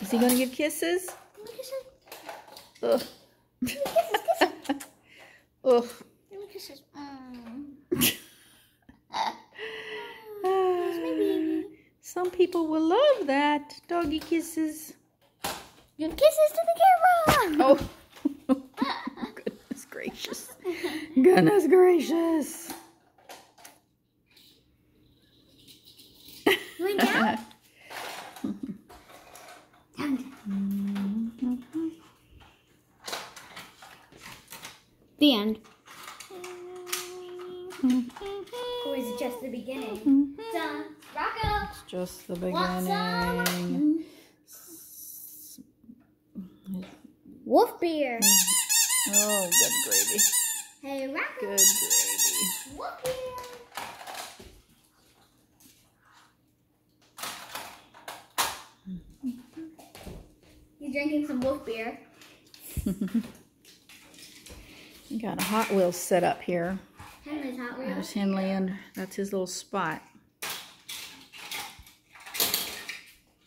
Is he gonna give kisses? Ugh. Some people will love that. Doggy kisses. Give kisses to the camera. Oh. Goodness gracious. Goodness gracious. Going down. down. The end. Or is it just the beginning? Done. Rocco. It's just the beginning. Wolf beer. Oh, good gravy. Hey, Rocco. Good gravy. Wolf beer. He's drinking some wolf beer. We got a Hot Wheels set up here. Henry's Hot There's Wheels. Henley, and that's his little spot.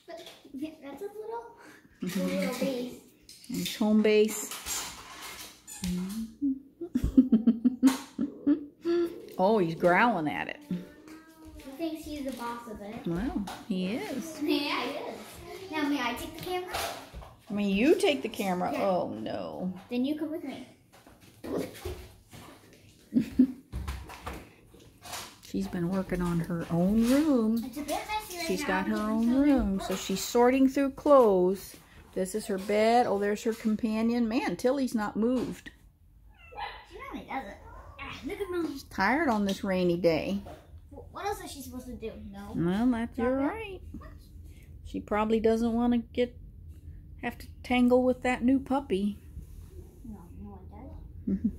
But, yeah, that's a little, a little base. And his home base. oh, he's growling at it. He thinks he's the boss of it. Well, he is. Yeah, he is. Now, may I take the camera? I mean, you take the camera. Oh, no. Then you come with me. She's been working on her own room. It's a bit messy right She's got her own room, so she's sorting through clothes. This is her bed. Oh, there's her companion. Man, Tilly's not moved. She really doesn't. Ah, look at mom. Tired on this rainy day. What else is she supposed to do? No. Well, that's Drop right. She probably doesn't want to get have to tangle with that new puppy. No, no one does.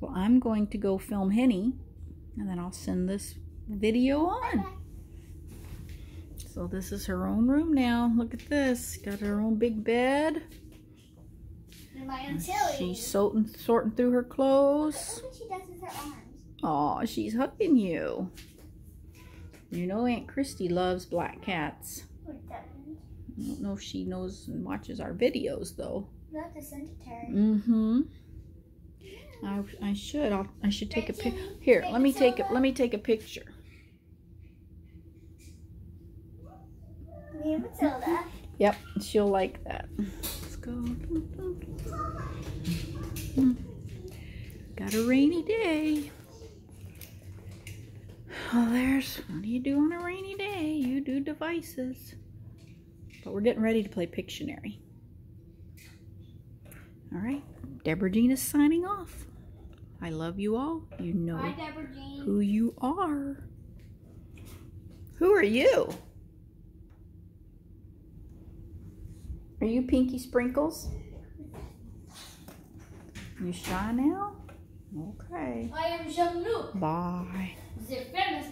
So I'm going to go film Henny, and then I'll send this video on. So this is her own room now. Look at this. Got her own big bed. And my own Tilly. She's sorting sorting through her clothes. What she does with her arms. Aw, she's hugging you. You know Aunt Christy loves black cats. I don't know if she knows and watches our videos though. You have to send it to her. Mm-hmm. I, I should. I'll, I should take a pic. Here, let me take a, let me take a picture. Me and Matilda. Yep, she'll like that. Let's go. Got a rainy day. Oh, there's what do you do on a rainy day? You do devices. But we're getting ready to play Pictionary. All right, Deborah Jean is signing off. I love you all. You know Bye, Jean. who you are. Who are you? Are you Pinky Sprinkles? You shy now? Okay. I am Jean-Luc, Bye. the famous